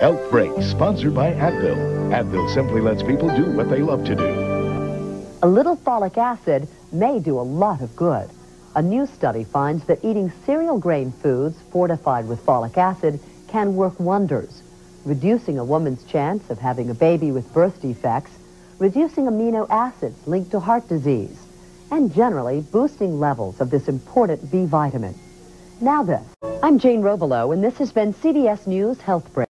Health Break, sponsored by Advil. Advil simply lets people do what they love to do. A little folic acid may do a lot of good. A new study finds that eating cereal grain foods fortified with folic acid can work wonders, reducing a woman's chance of having a baby with birth defects, reducing amino acids linked to heart disease, and generally boosting levels of this important B vitamin. Now this, I'm Jane Robelot, and this has been CBS News Health Break.